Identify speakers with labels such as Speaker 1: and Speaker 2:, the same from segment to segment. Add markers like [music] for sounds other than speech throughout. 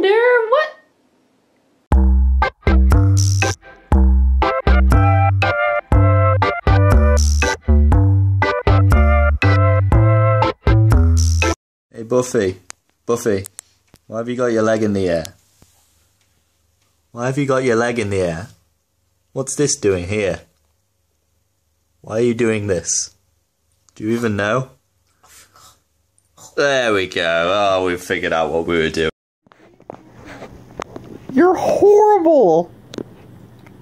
Speaker 1: Ender, what?
Speaker 2: Hey Buffy, Buffy, why have you got your leg in the air? Why have you got your leg in the air? What's this doing here? Why are you doing this? Do you even know? There we go. Oh, we figured out what we were doing.
Speaker 3: You're horrible!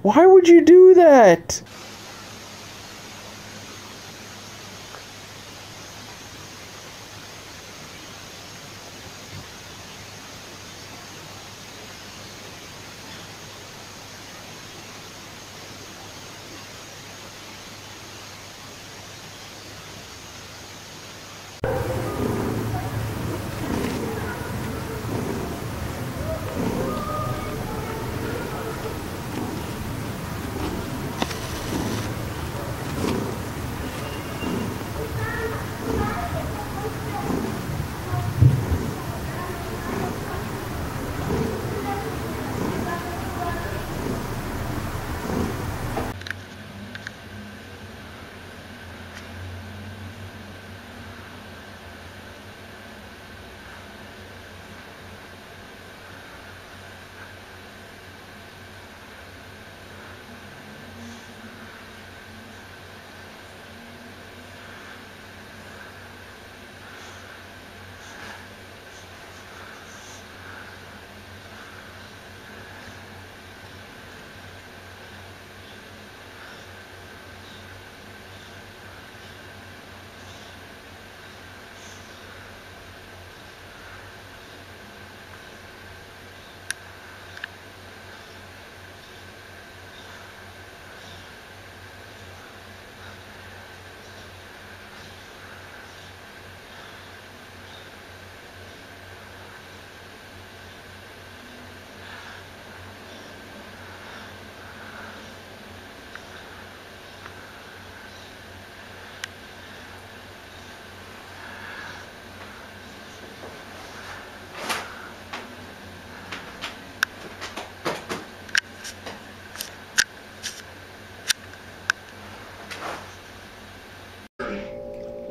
Speaker 3: Why would you do that?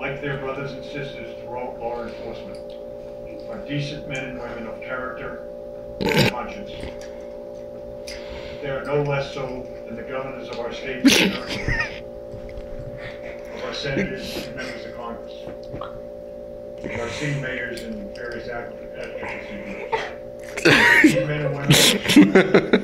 Speaker 4: Like their brothers and sisters throughout law enforcement, are decent men and women of character and conscience. They are no less so than the governors of our states and territories, of our senators and members of Congress, of our city mayors and various ad- advocacy groups. Men and women [laughs]